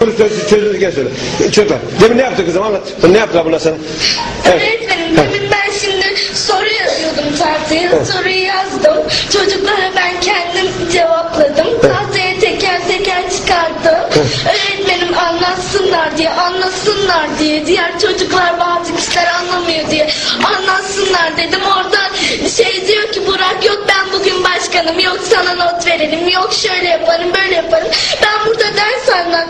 Bunu çöz, çözüldü gel söyle. Çocuklar. Demin ne yaptı kızım anlat. Ne yaptılar bunlar sana? Evet. Öğretmenim demin ben şimdi soru yazıyordum tahtaya. Evet. Soruyu yazdım. Çocuklara ben kendim cevapladım. Evet. Tahtaya teker teker çıkardım. Öğretmenim anlatsınlar diye, anlasınlar diye. Diğer çocuklar bazı kişiler anlamıyor diye. Anlatsınlar dedim. Orada şey diyor ki Burak yok ben bugün başkanım. Yok sana not verelim. Yok şöyle yaparım böyle yaparım.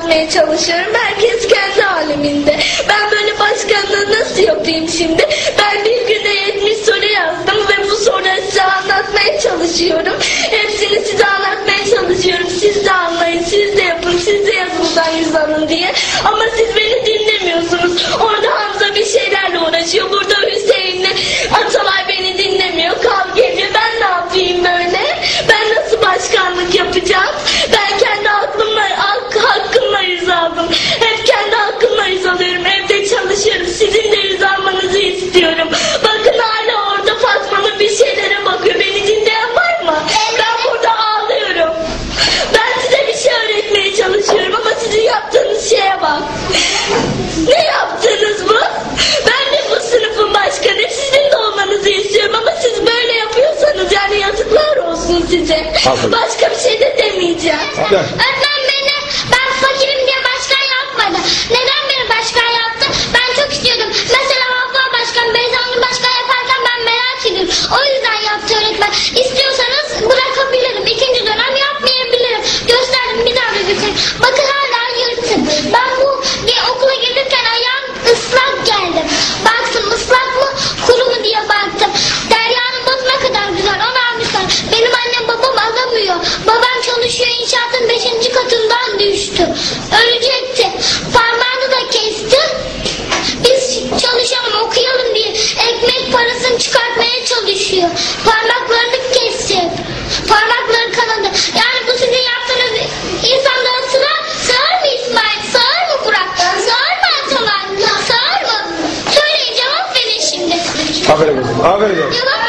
Anlatmaya çalışıyorum. Herkes kendi aleminde. Ben böyle başkanlığı nasıl yapayım şimdi? Ben bir günde 70 soru yazdım ve bu soruları size anlatmaya çalışıyorum. Hepsini size anlatmaya çalışıyorum. Siz de anlayın, siz de yapın, siz de yazınızdan yüz alın diye. Ama siz beni dinlemiyorsunuz. Orada Hamza bir şeylerle uğraşıyor. Burada Hüseyin'le Atalay beni dinlemiyor. Kavga ediyor. Ben ne yapayım böyle? Ben nasıl başkanlık yapacağım? Olsun size. Aferin. Başka bir şey de demeyeceğim. Gel. Öğretmen beni ben fakirim diye başkan yapmadı. Neden beni başkan yaptı? Ben çok istiyordum. Mesela Vafla başkan, Beyzanlı başkan yaparken ben merak ediyorum. O yüzden yaptı öğretmen. İstiyorsanız bırakabilirim. İkinci dönem yapmayabilirim. Gösterdim bir daha da göstereyim. Bakın Çalışıyor inşaatın 5. katından düştü. Ölecekti. Parmağını da kesti. Biz çalışalım okuyalım diye ekmek parasını çıkartmaya çalışıyor. Parmaklarını kesti. Parmakları kanadı. Yani bu sizin yaptığınız insanlara sığar, sığar mı İsmail? Sığar mı Burak? Sığar mı Atalay? Sığar mı? Söyleyin cevap verin şimdi. Aferin kızım. Aferin. Cevap